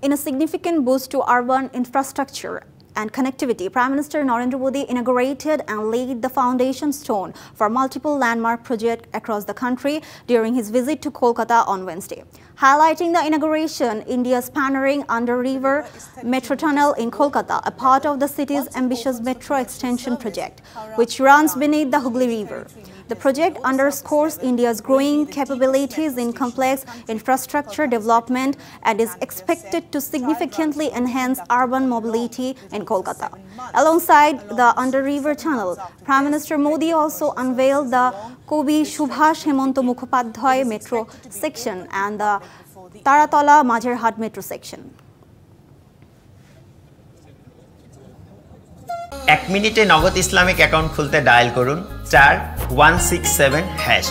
In a significant boost to urban infrastructure and connectivity, Prime Minister Narendra Modi inaugurated and laid the foundation stone for multiple landmark projects across the country during his visit to Kolkata on Wednesday. Highlighting the inauguration, India's pioneering under-river metro tunnel in Kolkata, a part of the city's ambitious metro extension project, which runs beneath the Hooghly River. The project underscores India's growing capabilities in complex infrastructure development and is expected to significantly enhance urban mobility in Kolkata. Alongside the under-river tunnel, Prime Minister Modi also unveiled the Kobi Subhash Hemanto Mukhopadhyay metro section and the Taratala হাট metro section এক মিনিটে নগদ Islamic account খুলতে dial করুন, চার one six seven hash